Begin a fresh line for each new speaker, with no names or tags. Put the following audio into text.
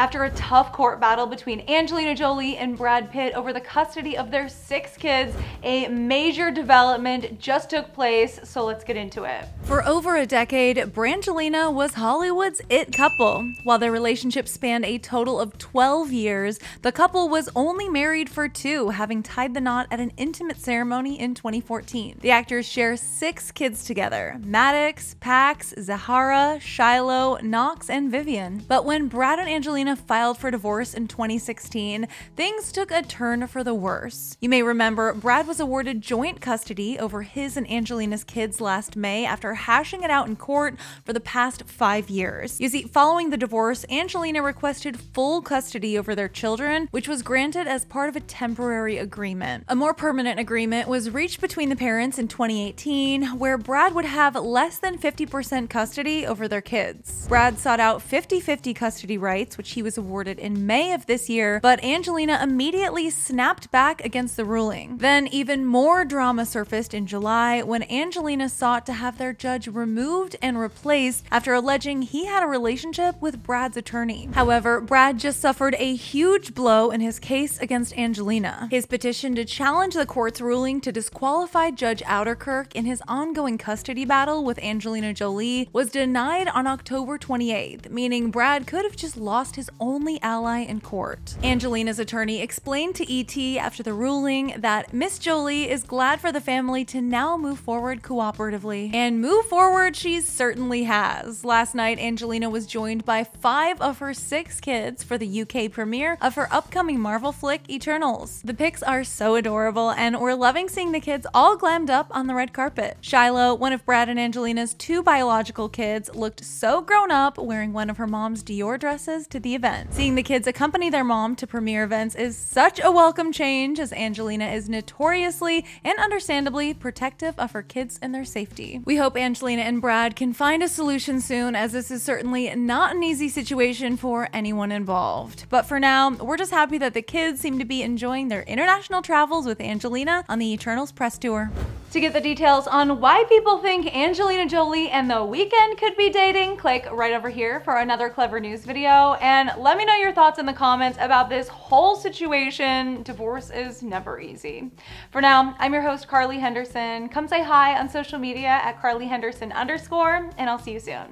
After a tough court battle between Angelina Jolie and Brad Pitt over the custody of their six kids, a major development just took place, so let's get into it. For over a decade, Brangelina was Hollywood's it couple. While their relationship spanned a total of 12 years, the couple was only married for two, having tied the knot at an intimate ceremony in 2014. The actors share six kids together Maddox, Pax, Zahara, Shiloh, Knox, and Vivienne. But when Brad and Angelina filed for divorce in 2016, things took a turn for the worse. You may remember Brad was awarded joint custody over his and Angelina's kids last May after hashing it out in court for the past five years. You see, following the divorce, Angelina requested full custody over their children, which was granted as part of a temporary agreement. A more permanent agreement was reached between the parents in 2018, where Brad would have less than 50% custody over their kids. Brad sought out 50 50 custody rights, which he was awarded in May of this year, but Angelina immediately snapped back against the ruling. Then, even more drama surfaced in July when Angelina sought to have their judge removed and replaced after alleging he had a relationship with Brad's attorney. However, Brad just suffered a huge blow in his case against Angelina. His petition to challenge the court's ruling to disqualify Judge Ouderkirk in his ongoing custody battle with Angelina Jolie was denied on October 28th, meaning Brad could have just lost his only ally in court. Angelina's attorney explained to ET after the ruling that Miss Jolie is glad for the family to now move forward cooperatively. And move forward she certainly has. Last night, Angelina was joined by five of her six kids for the UK premiere of her upcoming Marvel flick Eternals. The pics are so adorable, and we're loving seeing the kids all glammed up on the red carpet. Shiloh, one of Brad and Angelina's two biological kids, looked so grown up wearing one of her mom's Dior dresses to the event. Seeing the kids accompany their mom to premiere events is such a welcome change as Angelina is notoriously and understandably protective of her kids and their safety. We hope Angelina and Brad can find a solution soon as this is certainly not an easy situation for anyone involved. But for now, we're just happy that the kids seem to be enjoying their international travels with Angelina on the Eternals press tour. To get the details on why people think Angelina Jolie and The Weeknd could be dating, click right over here for another Clevver News video. And let me know your thoughts in the comments about this whole situation. Divorce is never easy. For now, I'm your host, Carly Henderson. Come say hi on social media at Carly Henderson underscore, and I'll see you soon.